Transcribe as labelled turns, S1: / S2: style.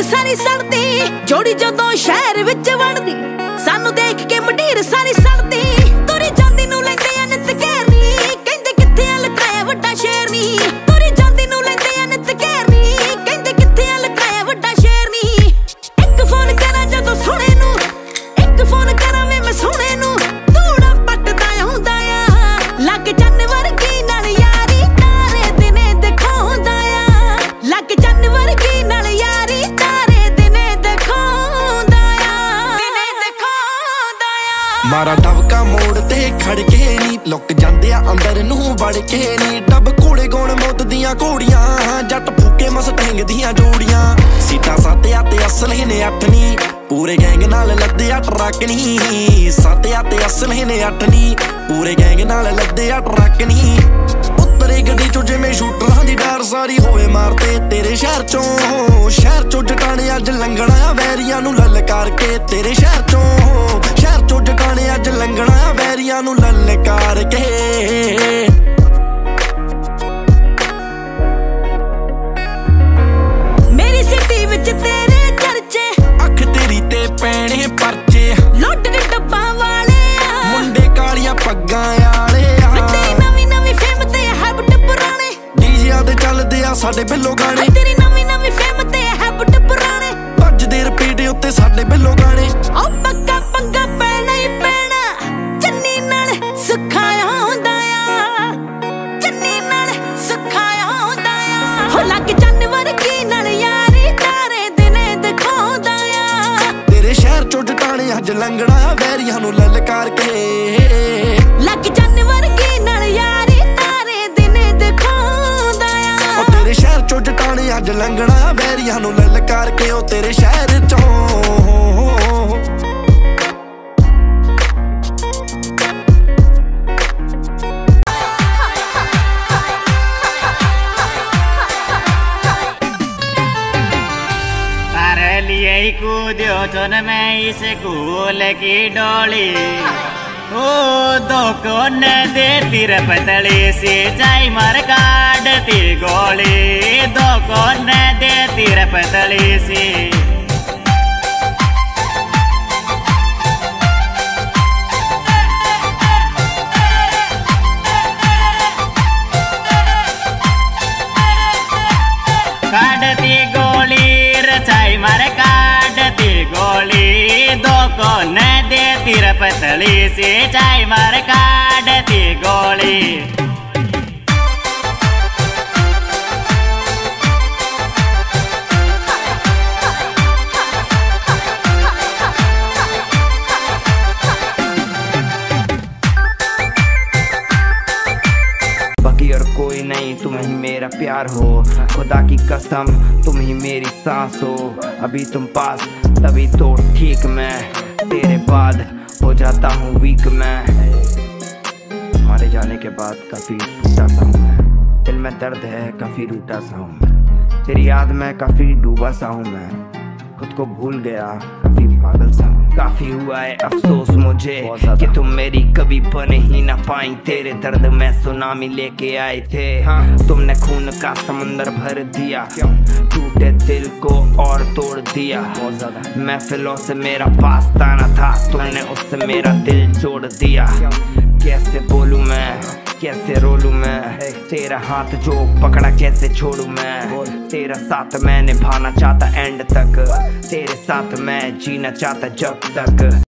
S1: ਕੇ ਸਾਰੀ ਸੜਦੀ ਜੋੜੀ ਜਦੋਂ ਸ਼ਹਿਰ ਵਿੱਚ ਵੜਦੀ ਸਾਨੂੰ ਦੇਖ ਕੇ ਮਢੀਰ ਸਾਰੀ ਸੜਦੀ।
S2: ਮਾਰਾ ਦਬਕਾ ਮੋੜ ਤੇ ਖੜ ਕੇ ਨੀ। ਲੁੱਕ ਜਾਂਦੇ ਆ ਅੰਦਰ ਨੂੰ ਵੜ ਕੇ ਨੀ। ਡੱਬ ਕੋਲੇ ਗੋਣ ਮੁੱਦ ਦੀਆਂ ਘੋੜੀਆਂ, ਜੱਟ ਫੂਕੇ ਮਸਟੈਂਗ ਦੀਆਂ ਜੋੜੀਆਂ। ਸੀਟਾਂ ਸਾਤਿਆ ਤੇ ਅਸਲੇ ਨੇ ਅੱਠ ਨੀ ਪੂਰੇ ਗੈਂਗ ਨਾਲ ਲੱਦੇ ਆ ਟਰੱਕ ਨੀ। ਸਾਤਿਆ ਤੇ ਅਸਲੇ ਨੇ ਅੱਠ ਨੀ ਪੂਰੇ ਗੈਂਗ ਨਾਲ ਲੱਦੇ ਆ ਟਰੱਕ ਨੀ। ਉੱਤਰੇ ਗੱਡੀ ਚੋਂ ਜਿਵੇਂ ਸ਼ੂਟਰਾਂ ਦੀ ਡਾਰ ਸਾਰੀ ਹੋਏ ਮਾਰਤੇ। ਤੇਰੇ ਸ਼ਹਿਰ ਚੋਂ ਸ਼ਹਿਰ ਚੋਂ ਜਟਾਣੇ ਅੱਜ ਲੰਗਣਾ ਵੈਰੀਆਂ ਨੂੰ ਲਲਕਾਰ ਕੇ ਤੇਰੇ ਸ਼ਹਿਰ ਚੋਂ ਲੰਗਣਾ ਵੈਰੀਆਂ ਨੂੰ ਲਲਕਾਰ ਕੇ।
S1: ਮੇਰੀ ਸਿੱਟੀ ਵਿੱਚ ਤੇਰੇ ਚਰਚੇ।
S2: ਅੱਖ ਤੇਰੀ ਤੇ ਪੈਣੇ ਪਰਚੇ।
S1: ਲੁੱਟ ਦੇ ਡੱਬਾਂ ਵਾਲੇ
S2: ਮੁੰਡੇ ਕਾਲੀਆਂ ਪੱਗਾਂ ਆ।
S1: ਨਵੀਂ ਨਵੀਂ ਫੇਮ ਤੇ ਹੈਬਟ ਪੁਰਾਣੇ।
S2: ਡੀਜਿਆਂ ਤੇ ਚੱਲਦੇ ਆ ਸਾਡੇ ਬਿੱਲੋ ਗਾਣੇ।
S1: ਤੇਰੀ ਨਵੀਂ ਨਵੀਂ ਫੇਮ ਤੇ ਹੈਬਟ ਪੁਰਾਣੇ।
S2: ਵੱਜਦੇ ਰਪੀਟ ਉੱਤੇ ਸਾਡੇ ਬਿੱਲੋ ਗਾਣੇ।
S1: ਉਹ ਪੱਕਾ ਪੰਗਾ
S2: ਲੰਗਣਾ ਆ ਵੈਰੀਆਂ ਨੂੰ ਲਲਕਾਰ ਕੇ
S1: ਲੱਗ ਚੰਨ ਵਰਗੀ ਨਾਲ ਯਾਰੀ ਤਾਰੇ ਦਿਨੇ ਦਿਖਾਉਂਦਾ ਆ।
S2: ਉਹ ਤੇਰੇ ਸ਼ਹਿਰ ਚੋਂ ਜਟਾਣੇ ਅੱਜ ਲੰਗਣਾ ਆ ਵੈਰੀਆਂ ਨੂੰ ਲਲਕਾਰ ਕੇ ਉਹ ਤੇਰੇ ਸ਼ਹਿਰ ਚੋਂ।
S3: तारे लिए कूदो चुन में इस कूल की डोली। ओ दो कोन दे तिर पतली सी जाई मर काटती गोली। दो कोन दे तिर पतली सी पतली से चाई मारे काटती गोली।
S4: कोई नहीं मेरा प्यार हो। खुदा की कसम, तुम ही मेरी सांस हो। अभी तुम पास, तभी तो ठीक मैं तेरे बाद। हो जाता हूँ वीक मैं। हमारे जाने के बाद काफ़ी टूटा सा हूँ मैं। दिल में दर्द है, काफ़ी रूटा सा हूँ मैं। तेरी याद में काफ़ी डूबा सा हूँ मैं। खुद को भूल गया। पागल सा। काफ़ी हुआ है अफसोस मुझे कि तुम मेरी कभी बन ही ना पाई। तेरे दर्द में सुनामी लेके आए थे। हाँ। तुमने खून का समंदर भर दिया। टूटे दिल को और तोड़ दिया। महफिलों से मेरा पास्ताना था। तुमने उससे मेरा दिल जोड़ दिया। कैसे बोलूँ मैं? कैसे रोलू मैं? तेरा हाथ जो पकड़ा कैसे छोड़ू मैं? तेरा साथ मैं निभाना चाहता एंड तक। तेरे साथ मैं जीना चाहता जब तक।